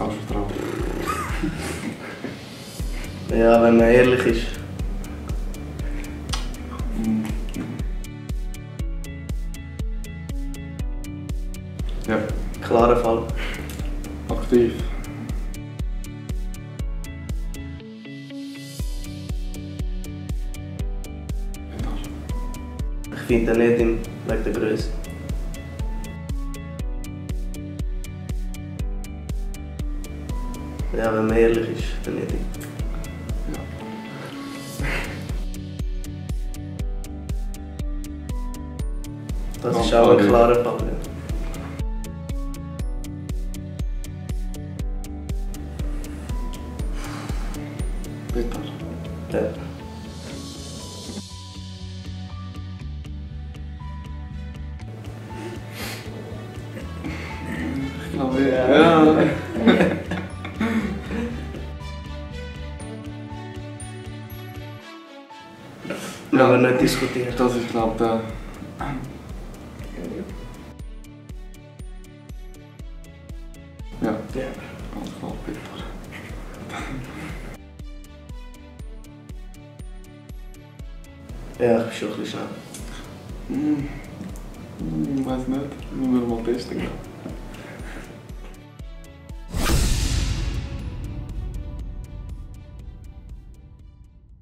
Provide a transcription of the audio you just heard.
Selbstvertrauen. Ja, wenn man ehrlich ist. Ja, Klarer Fall. aktiv. Ich finde ihn nicht im, wegen der Größe. Ja, wenn man ehrlich ist, dann nicht. Das ist auch ein klarer. Ja. Ich glaube, ja. ja. Nicht diskutiert. Das ist, glaube ich, der. Ja, Ja. Ja, ein bisschen schnell. Hm, hm, weiß nicht. Müssen wir mal testen.